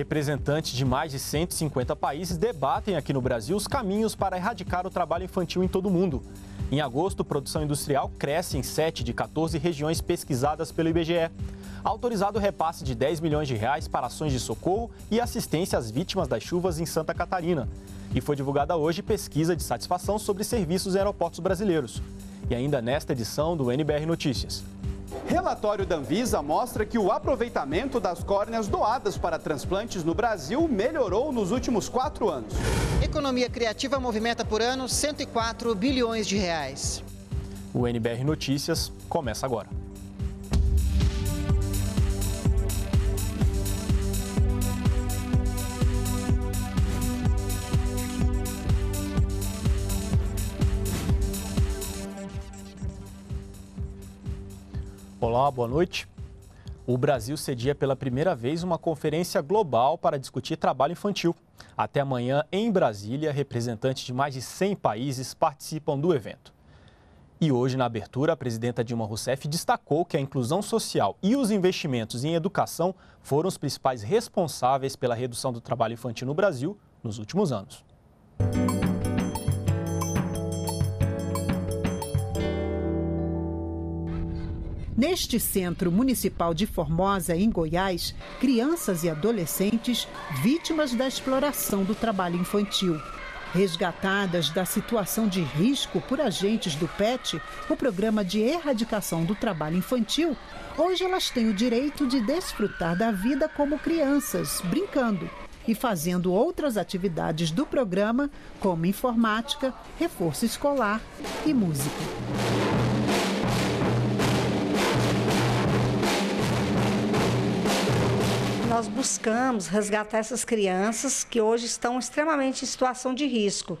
Representantes de mais de 150 países debatem aqui no Brasil os caminhos para erradicar o trabalho infantil em todo o mundo. Em agosto, produção industrial cresce em 7 de 14 regiões pesquisadas pelo IBGE. Autorizado o repasse de 10 milhões de reais para ações de socorro e assistência às vítimas das chuvas em Santa Catarina. E foi divulgada hoje pesquisa de satisfação sobre serviços em aeroportos brasileiros. E ainda nesta edição do NBR Notícias. Relatório da Anvisa mostra que o aproveitamento das córneas doadas para transplantes no Brasil melhorou nos últimos quatro anos. Economia criativa movimenta por ano 104 bilhões de reais. O NBR Notícias começa agora. Olá, boa noite. O Brasil cedia pela primeira vez uma conferência global para discutir trabalho infantil. Até amanhã, em Brasília, representantes de mais de 100 países participam do evento. E hoje, na abertura, a presidenta Dilma Rousseff destacou que a inclusão social e os investimentos em educação foram os principais responsáveis pela redução do trabalho infantil no Brasil nos últimos anos. Neste Centro Municipal de Formosa, em Goiás, crianças e adolescentes vítimas da exploração do trabalho infantil. Resgatadas da situação de risco por agentes do PET, o programa de erradicação do trabalho infantil, hoje elas têm o direito de desfrutar da vida como crianças, brincando e fazendo outras atividades do programa, como informática, reforço escolar e música. Nós buscamos resgatar essas crianças que hoje estão extremamente em situação de risco.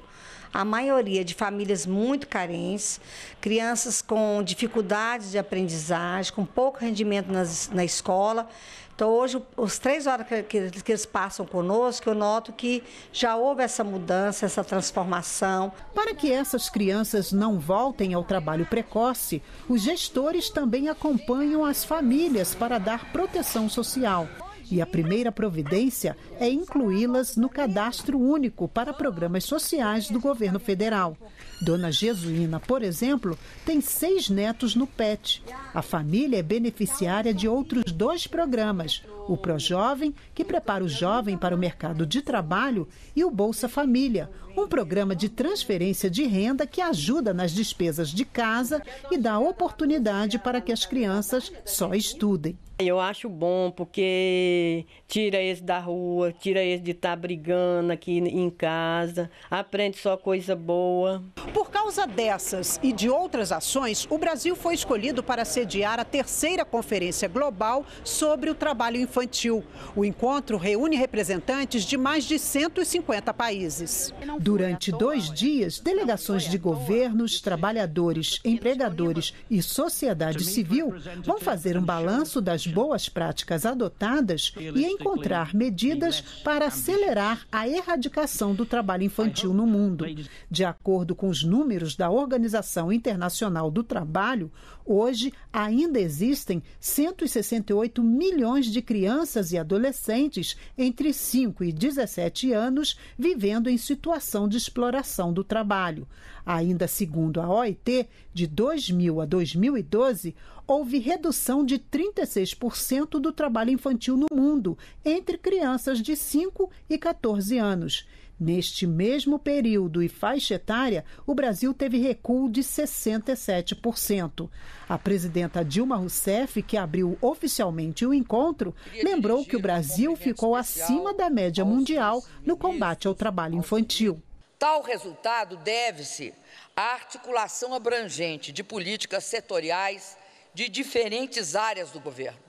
A maioria de famílias muito carentes, crianças com dificuldades de aprendizagem, com pouco rendimento nas, na escola. Então, hoje, os três horas que, que, que, eles passam conosco, eu noto que já houve essa mudança, essa transformação. Para que essas crianças não voltem ao trabalho precoce, os gestores também acompanham as famílias para dar proteção social. E a primeira providência é incluí-las no cadastro único para programas sociais do governo federal. Dona Jesuína, por exemplo, tem seis netos no PET. A família é beneficiária de outros dois programas: o ProJovem, que prepara o jovem para o mercado de trabalho, e o Bolsa Família, um programa de transferência de renda que ajuda nas despesas de casa e dá oportunidade para que as crianças só estudem. Eu acho bom porque tira esse da rua, tira esse de estar tá brigando aqui em casa, aprende só coisa boa. Por causa dessas e de outras ações, o Brasil foi escolhido para sediar a terceira Conferência Global sobre o Trabalho Infantil. O encontro reúne representantes de mais de 150 países. Durante dois dias, delegações de governos, trabalhadores, empregadores e sociedade civil vão fazer um balanço das boas práticas adotadas e encontrar medidas para acelerar a erradicação do trabalho infantil no mundo. De acordo com os números da Organização Internacional do Trabalho, hoje ainda existem 168 milhões de crianças e adolescentes entre 5 e 17 anos vivendo em situação de exploração do trabalho. Ainda segundo a OIT, de 2000 a 2012, houve redução de 36% do trabalho infantil no mundo entre crianças de 5 e 14 anos. Neste mesmo período e faixa etária, o Brasil teve recuo de 67%. A presidenta Dilma Rousseff, que abriu oficialmente o encontro, lembrou que o Brasil ficou acima da média mundial no combate ao trabalho infantil. Tal resultado deve-se à articulação abrangente de políticas setoriais de diferentes áreas do governo.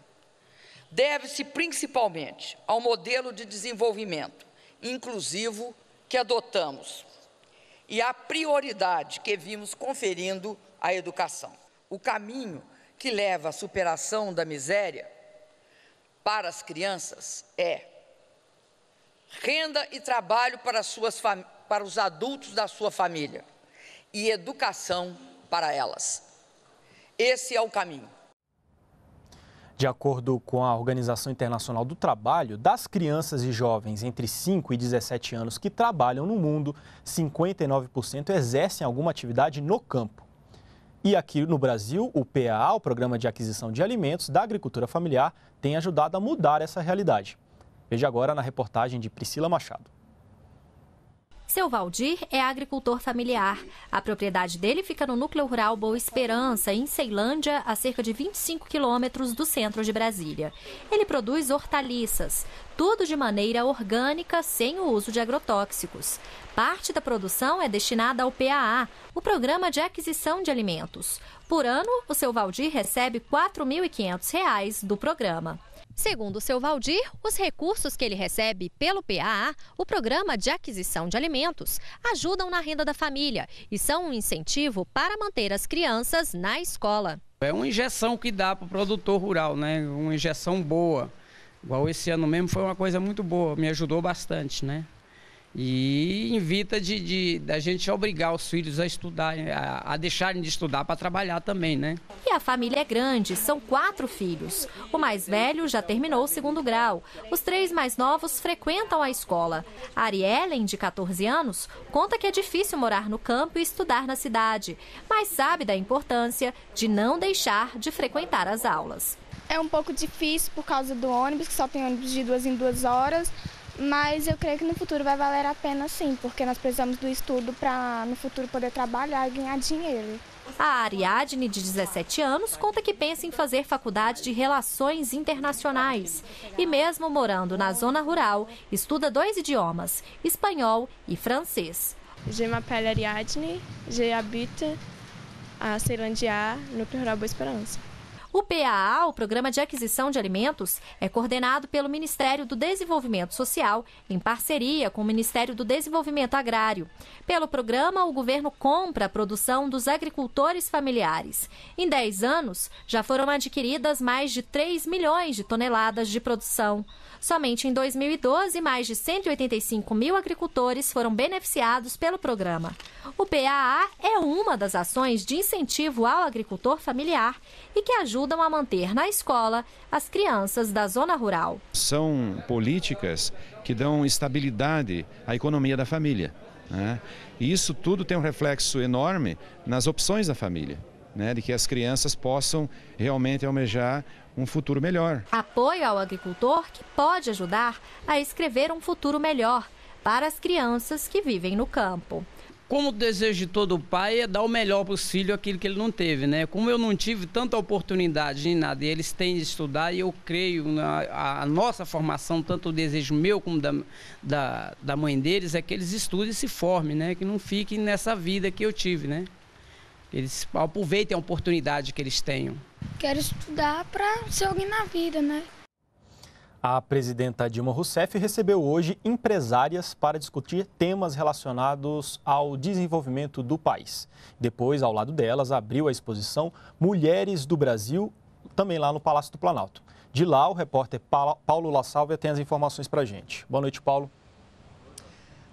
Deve-se principalmente ao modelo de desenvolvimento inclusivo que adotamos e à prioridade que vimos conferindo à educação. O caminho que leva à superação da miséria para as crianças é renda e trabalho para, suas para os adultos da sua família e educação para elas. Esse é o caminho. De acordo com a Organização Internacional do Trabalho, das crianças e jovens entre 5 e 17 anos que trabalham no mundo, 59% exercem alguma atividade no campo. E aqui no Brasil, o PAA, o Programa de Aquisição de Alimentos da Agricultura Familiar, tem ajudado a mudar essa realidade. Veja agora na reportagem de Priscila Machado. Seu Valdir é agricultor familiar. A propriedade dele fica no núcleo rural Boa Esperança, em Ceilândia, a cerca de 25 quilômetros do centro de Brasília. Ele produz hortaliças, tudo de maneira orgânica, sem o uso de agrotóxicos. Parte da produção é destinada ao PAA, o Programa de Aquisição de Alimentos. Por ano, o seu Valdir recebe R$ 4.500 do programa. Segundo o seu Valdir, os recursos que ele recebe pelo PAA, o Programa de Aquisição de Alimentos, ajudam na renda da família e são um incentivo para manter as crianças na escola. É uma injeção que dá para o produtor rural, né? Uma injeção boa. Igual esse ano mesmo foi uma coisa muito boa, me ajudou bastante, né? E invita de, de, da gente obrigar os filhos a estudar, a, a deixarem de estudar para trabalhar também, né? E a família é grande, são quatro filhos. O mais velho já terminou o segundo grau. Os três mais novos frequentam a escola. A Ariellen, de 14 anos, conta que é difícil morar no campo e estudar na cidade, mas sabe da importância de não deixar de frequentar as aulas. É um pouco difícil por causa do ônibus, que só tem ônibus de duas em duas horas mas eu creio que no futuro vai valer a pena sim, porque nós precisamos do estudo para no futuro poder trabalhar e ganhar dinheiro. A Ariadne, de 17 anos, conta que pensa em fazer faculdade de Relações Internacionais. E mesmo morando na zona rural, estuda dois idiomas, espanhol e francês. Je m'appelle Ariadne, je habite a Ceilândia, no Rural Boa Esperança. O PAA, o Programa de Aquisição de Alimentos, é coordenado pelo Ministério do Desenvolvimento Social, em parceria com o Ministério do Desenvolvimento Agrário. Pelo programa, o governo compra a produção dos agricultores familiares. Em 10 anos, já foram adquiridas mais de 3 milhões de toneladas de produção. Somente em 2012, mais de 185 mil agricultores foram beneficiados pelo programa. O PAA é uma das ações de incentivo ao agricultor familiar e que ajudam a manter na escola as crianças da zona rural. São políticas que dão estabilidade à economia da família. Né? E isso tudo tem um reflexo enorme nas opções da família. Né, de que as crianças possam realmente almejar um futuro melhor. Apoio ao agricultor que pode ajudar a escrever um futuro melhor para as crianças que vivem no campo. Como o desejo de todo pai é dar o melhor para os filhos aquilo que ele não teve, né? Como eu não tive tanta oportunidade nem nada, e eles têm de estudar, e eu creio na a nossa formação, tanto o desejo meu como da, da, da mãe deles, é que eles estudem e se formem, né? Que não fiquem nessa vida que eu tive, né? Eles aproveitem a oportunidade que eles tenham. Quero estudar para ser alguém na vida, né? A presidenta Dilma Rousseff recebeu hoje empresárias para discutir temas relacionados ao desenvolvimento do país. Depois, ao lado delas, abriu a exposição Mulheres do Brasil, também lá no Palácio do Planalto. De lá, o repórter Paulo La Salvia tem as informações para a gente. Boa noite, Paulo.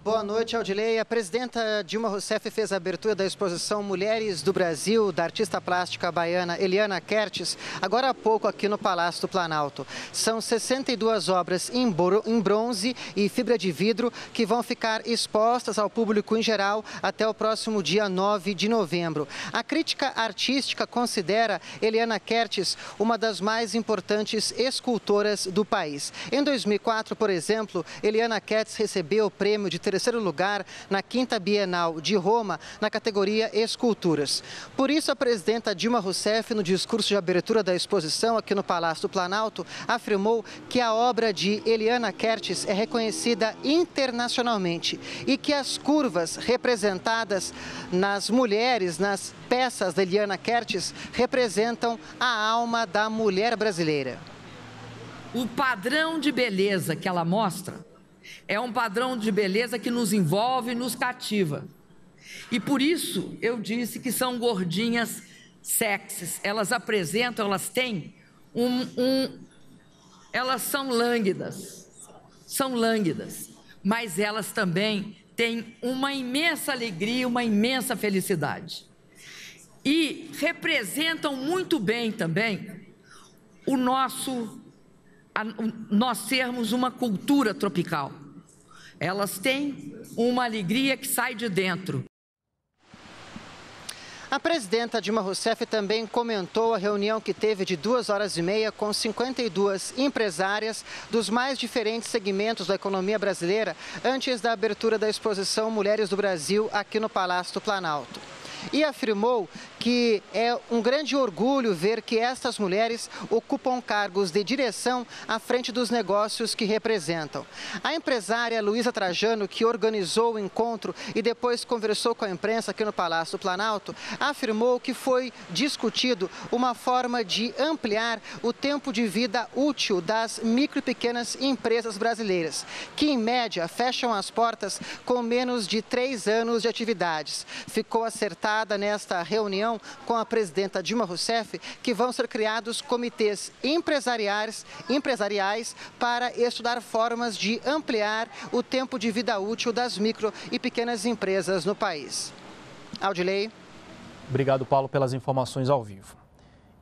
Boa noite, Aldilei. A presidenta Dilma Rousseff fez a abertura da exposição Mulheres do Brasil, da artista plástica baiana Eliana Kertes, agora há pouco aqui no Palácio do Planalto. São 62 obras em bronze e fibra de vidro que vão ficar expostas ao público em geral até o próximo dia 9 de novembro. A crítica artística considera Eliana Kertes uma das mais importantes escultoras do país. Em 2004, por exemplo, Eliana Kertes recebeu o prêmio de terceiro lugar na quinta Bienal de Roma, na categoria Esculturas. Por isso, a presidenta Dilma Rousseff, no discurso de abertura da exposição aqui no Palácio do Planalto, afirmou que a obra de Eliana Kertes é reconhecida internacionalmente e que as curvas representadas nas mulheres, nas peças da Eliana Kertes, representam a alma da mulher brasileira. O padrão de beleza que ela mostra é um padrão de beleza que nos envolve e nos cativa. E por isso eu disse que são gordinhas sexys. Elas apresentam, elas têm um, um elas são lânguidas, são lânguidas, mas elas também têm uma imensa alegria, uma imensa felicidade. E representam muito bem também o nosso a, nós sermos uma cultura tropical. Elas têm uma alegria que sai de dentro. A presidenta Dilma Rousseff também comentou a reunião que teve de duas horas e meia com 52 empresárias dos mais diferentes segmentos da economia brasileira antes da abertura da exposição Mulheres do Brasil aqui no Palácio do Planalto e afirmou que é um grande orgulho ver que estas mulheres ocupam cargos de direção à frente dos negócios que representam. A empresária Luísa Trajano, que organizou o encontro e depois conversou com a imprensa aqui no Palácio Planalto, afirmou que foi discutido uma forma de ampliar o tempo de vida útil das micro e pequenas empresas brasileiras, que em média fecham as portas com menos de três anos de atividades. Ficou nesta reunião reunião com a presidenta Dilma Rousseff que vão ser criados comitês empresariais, empresariais para estudar formas de ampliar o tempo de vida útil das micro e pequenas empresas no país. Audilei. Obrigado, Paulo, pelas informações ao vivo.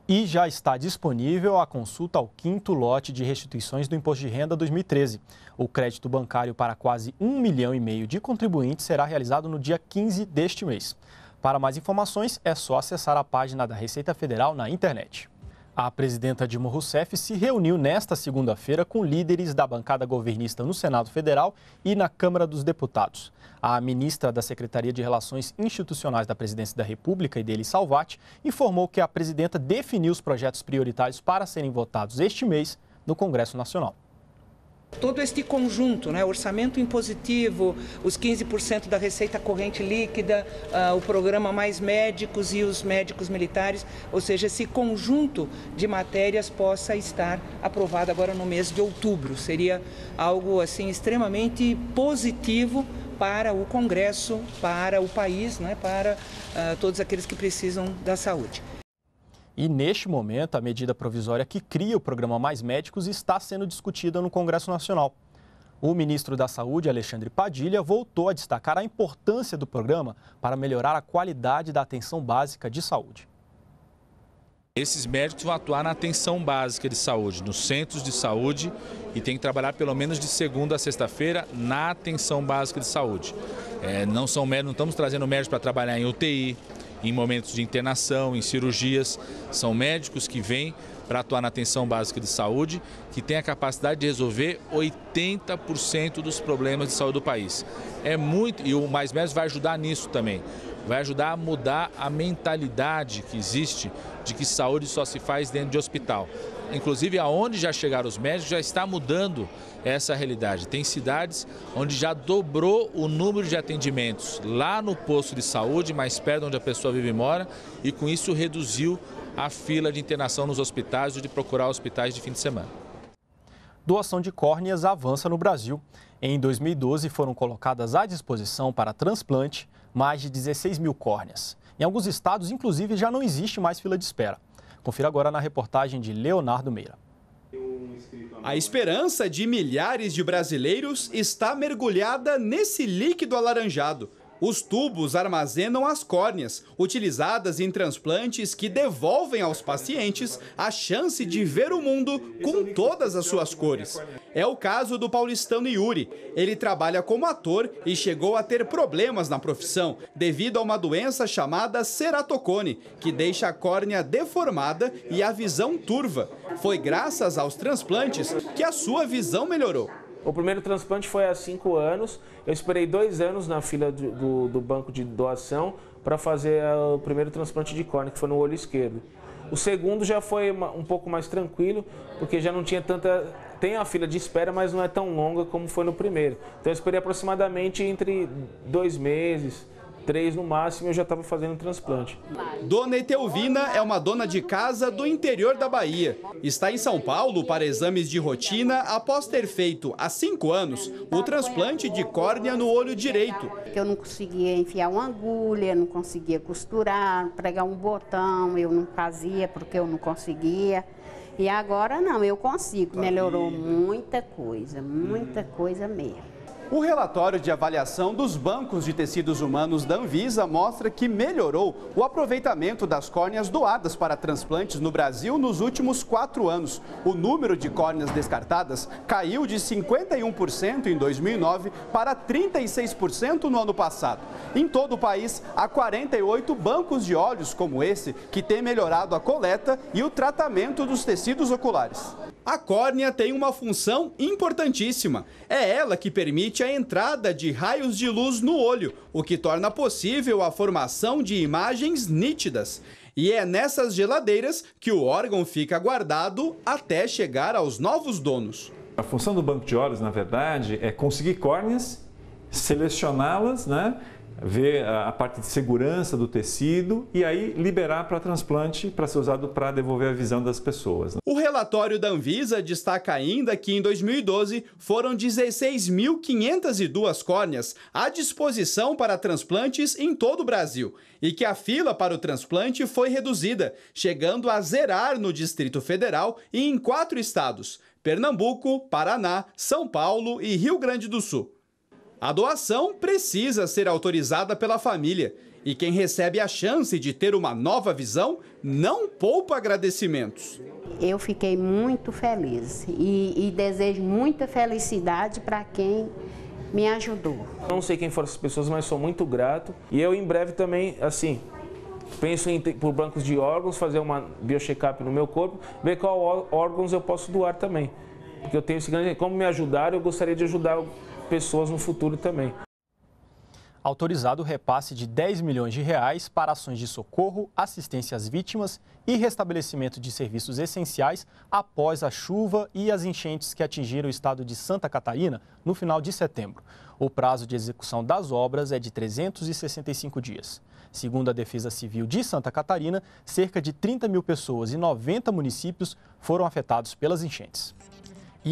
E já está disponível a consulta ao quinto lote de restituições do Imposto de Renda 2013. O crédito bancário para quase um milhão e meio de contribuintes será realizado no dia 15 deste mês. Para mais informações, é só acessar a página da Receita Federal na internet. A presidenta Dilma Rousseff se reuniu nesta segunda-feira com líderes da bancada governista no Senado Federal e na Câmara dos Deputados. A ministra da Secretaria de Relações Institucionais da Presidência da República, Ideli Salvati, informou que a presidenta definiu os projetos prioritários para serem votados este mês no Congresso Nacional todo este conjunto, né, orçamento impositivo, os 15% da receita corrente líquida, uh, o programa Mais Médicos e os médicos militares, ou seja, esse conjunto de matérias possa estar aprovado agora no mês de outubro. Seria algo assim extremamente positivo para o Congresso, para o país, né, para uh, todos aqueles que precisam da saúde. E neste momento, a medida provisória que cria o programa Mais Médicos está sendo discutida no Congresso Nacional. O ministro da Saúde, Alexandre Padilha, voltou a destacar a importância do programa para melhorar a qualidade da atenção básica de saúde. Esses médicos vão atuar na atenção básica de saúde, nos centros de saúde e tem que trabalhar pelo menos de segunda a sexta-feira na atenção básica de saúde. É, não são médicos, não estamos trazendo médicos para trabalhar em UTI, em momentos de internação, em cirurgias. São médicos que vêm para atuar na atenção básica de saúde, que tem a capacidade de resolver 80% dos problemas de saúde do país. É muito, e o Mais Médicos vai ajudar nisso também. Vai ajudar a mudar a mentalidade que existe de que saúde só se faz dentro de hospital. Inclusive, aonde já chegaram os médicos, já está mudando essa realidade. Tem cidades onde já dobrou o número de atendimentos lá no posto de saúde, mais perto onde a pessoa vive e mora, e com isso reduziu a fila de internação nos hospitais ou de procurar hospitais de fim de semana. Doação de córneas avança no Brasil. Em 2012, foram colocadas à disposição para transplante mais de 16 mil córneas. Em alguns estados, inclusive, já não existe mais fila de espera. Confira agora na reportagem de Leonardo Meira. A esperança de milhares de brasileiros está mergulhada nesse líquido alaranjado. Os tubos armazenam as córneas, utilizadas em transplantes que devolvem aos pacientes a chance de ver o mundo com todas as suas cores. É o caso do paulistano Yuri. Ele trabalha como ator e chegou a ter problemas na profissão devido a uma doença chamada ceratocone, que deixa a córnea deformada e a visão turva. Foi graças aos transplantes que a sua visão melhorou. O primeiro transplante foi há cinco anos. Eu esperei dois anos na fila do, do, do banco de doação para fazer o primeiro transplante de córnea, que foi no olho esquerdo. O segundo já foi um pouco mais tranquilo, porque já não tinha tanta. Tem a fila de espera, mas não é tão longa como foi no primeiro. Então eu esperei aproximadamente entre dois meses, três no máximo, eu já estava fazendo transplante. Dona Etelvina é uma dona de casa do interior da Bahia. Está em São Paulo para exames de rotina após ter feito, há cinco anos, o transplante de córnea no olho direito. Eu não conseguia enfiar uma agulha, não conseguia costurar, pregar um botão, eu não fazia porque eu não conseguia. E agora não, eu consigo. Melhorou muita coisa, muita coisa mesmo. O relatório de avaliação dos bancos de tecidos humanos da Anvisa mostra que melhorou o aproveitamento das córneas doadas para transplantes no Brasil nos últimos quatro anos. O número de córneas descartadas caiu de 51% em 2009 para 36% no ano passado. Em todo o país, há 48 bancos de olhos como esse que têm melhorado a coleta e o tratamento dos tecidos oculares. A córnea tem uma função importantíssima. É ela que permite a entrada de raios de luz no olho, o que torna possível a formação de imagens nítidas. E é nessas geladeiras que o órgão fica guardado até chegar aos novos donos. A função do banco de olhos, na verdade, é conseguir córneas, selecioná-las, né? ver a parte de segurança do tecido e aí liberar para transplante para ser usado para devolver a visão das pessoas. O relatório da Anvisa destaca ainda que em 2012 foram 16.502 córneas à disposição para transplantes em todo o Brasil e que a fila para o transplante foi reduzida, chegando a zerar no Distrito Federal e em quatro estados: Pernambuco, Paraná, São Paulo e Rio Grande do Sul. A doação precisa ser autorizada pela família e quem recebe a chance de ter uma nova visão não poupa agradecimentos. Eu fiquei muito feliz e, e desejo muita felicidade para quem me ajudou. Não sei quem foram essas pessoas, mas sou muito grato. E eu em breve também, assim, penso em ir por bancos de órgãos, fazer uma biocheck-up no meu corpo, ver qual órgãos eu posso doar também. Porque eu tenho esse grande. Como me ajudar, eu gostaria de ajudar pessoas no futuro também. Autorizado o repasse de 10 milhões de reais para ações de socorro, assistência às vítimas e restabelecimento de serviços essenciais após a chuva e as enchentes que atingiram o estado de Santa Catarina no final de setembro. O prazo de execução das obras é de 365 dias. Segundo a Defesa Civil de Santa Catarina, cerca de 30 mil pessoas e 90 municípios foram afetados pelas enchentes.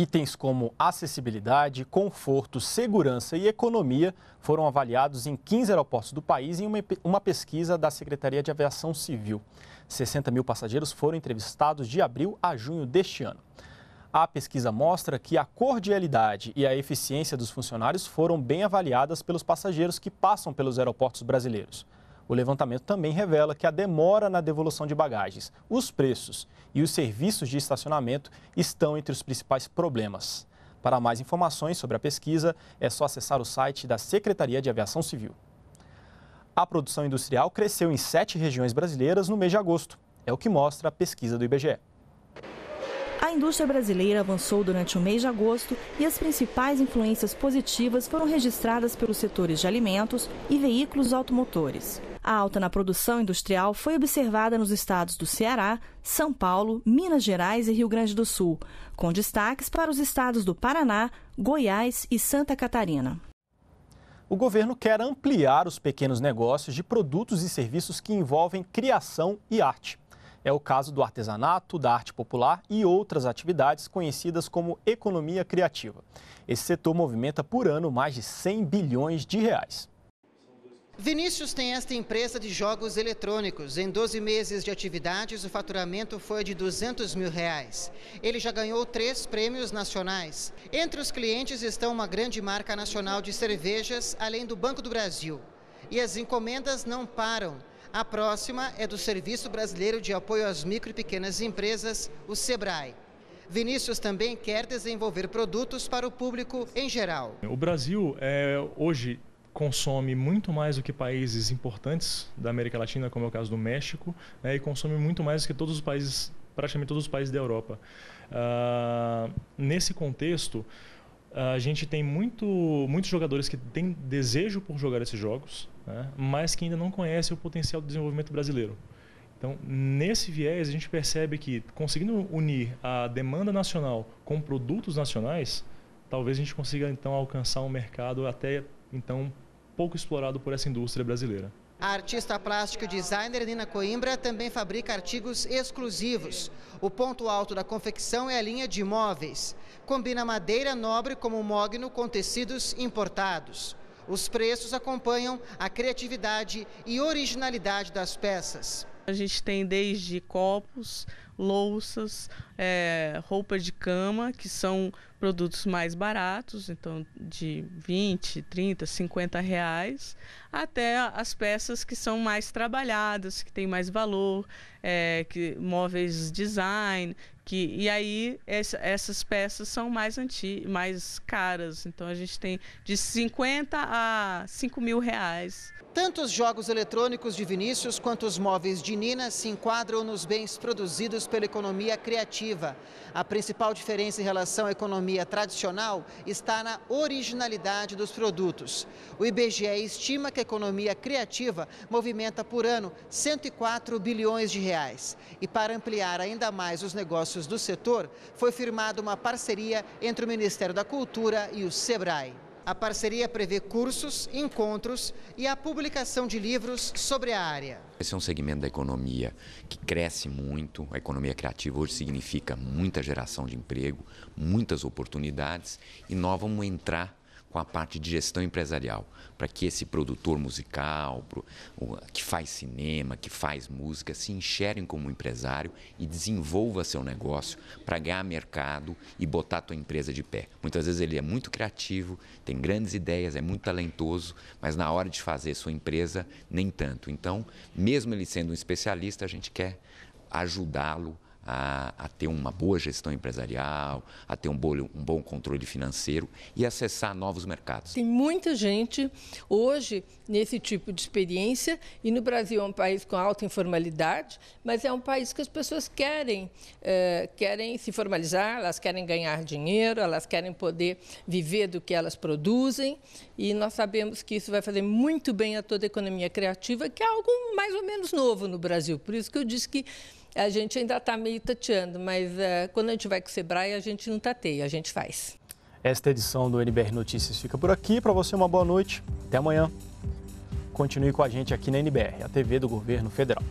Itens como acessibilidade, conforto, segurança e economia foram avaliados em 15 aeroportos do país em uma pesquisa da Secretaria de Aviação Civil. 60 mil passageiros foram entrevistados de abril a junho deste ano. A pesquisa mostra que a cordialidade e a eficiência dos funcionários foram bem avaliadas pelos passageiros que passam pelos aeroportos brasileiros. O levantamento também revela que a demora na devolução de bagagens, os preços e os serviços de estacionamento estão entre os principais problemas. Para mais informações sobre a pesquisa, é só acessar o site da Secretaria de Aviação Civil. A produção industrial cresceu em sete regiões brasileiras no mês de agosto. É o que mostra a pesquisa do IBGE. A indústria brasileira avançou durante o mês de agosto e as principais influências positivas foram registradas pelos setores de alimentos e veículos automotores. A alta na produção industrial foi observada nos estados do Ceará, São Paulo, Minas Gerais e Rio Grande do Sul, com destaques para os estados do Paraná, Goiás e Santa Catarina. O governo quer ampliar os pequenos negócios de produtos e serviços que envolvem criação e arte. É o caso do artesanato, da arte popular e outras atividades conhecidas como economia criativa. Esse setor movimenta por ano mais de 100 bilhões de reais. Vinícius tem esta empresa de jogos eletrônicos. Em 12 meses de atividades, o faturamento foi de 200 mil reais. Ele já ganhou três prêmios nacionais. Entre os clientes estão uma grande marca nacional de cervejas, além do Banco do Brasil. E as encomendas não param. A próxima é do Serviço Brasileiro de Apoio às Micro e Pequenas Empresas, o SEBRAE. Vinícius também quer desenvolver produtos para o público em geral. O Brasil é hoje consome muito mais do que países importantes da América Latina, como é o caso do México, né, e consome muito mais do que todos os países, praticamente todos os países da Europa. Uh, nesse contexto, a gente tem muito, muitos jogadores que têm desejo por jogar esses jogos, né, mas que ainda não conhecem o potencial do desenvolvimento brasileiro. Então, nesse viés, a gente percebe que conseguindo unir a demanda nacional com produtos nacionais, talvez a gente consiga então alcançar um mercado até então pouco explorado por essa indústria brasileira. A artista plástica e designer Nina Coimbra também fabrica artigos exclusivos. O ponto alto da confecção é a linha de móveis. Combina madeira nobre como mogno com tecidos importados. Os preços acompanham a criatividade e originalidade das peças. A gente tem desde copos, louças, é, roupa de cama, que são produtos mais baratos, então de 20, 30, 50 reais, até as peças que são mais trabalhadas, que têm mais valor, é, que, móveis design, que, e aí essa, essas peças são mais, anti, mais caras. Então a gente tem de 50 a 5 mil reais. Tanto os jogos eletrônicos de Vinícius quanto os móveis de Nina se enquadram nos bens produzidos pela economia criativa. A principal diferença em relação à economia tradicional está na originalidade dos produtos. O IBGE estima que a economia criativa movimenta por ano 104 bilhões de reais. E para ampliar ainda mais os negócios do setor, foi firmada uma parceria entre o Ministério da Cultura e o SEBRAE. A parceria prevê cursos, encontros e a publicação de livros sobre a área. Esse é um segmento da economia que cresce muito. A economia criativa hoje significa muita geração de emprego, muitas oportunidades e nós vamos entrar com a parte de gestão empresarial, para que esse produtor musical, que faz cinema, que faz música, se enxergue como empresário e desenvolva seu negócio para ganhar mercado e botar a tua empresa de pé. Muitas vezes ele é muito criativo, tem grandes ideias, é muito talentoso, mas na hora de fazer sua empresa, nem tanto. Então, mesmo ele sendo um especialista, a gente quer ajudá-lo a, a, ter uma boa gestão empresarial, a ter um bom, um bom controle financeiro e acessar novos mercados. Tem muita gente hoje nesse tipo de experiência e no Brasil é um país com alta informalidade, mas é um país que as pessoas querem, é, querem se formalizar, elas querem ganhar dinheiro, elas querem poder viver do que elas produzem e nós sabemos que isso vai fazer muito bem a toda a economia criativa, que é algo mais ou menos novo no Brasil. Por isso que eu disse que a gente ainda está meio tateando, mas uh, quando a gente vai com o Sebrae, a gente não tateia, a gente faz. Esta edição do NBR Notícias fica por aqui. Para você, uma boa noite. Até amanhã. Continue com a gente aqui na NBR, a TV do Governo Federal.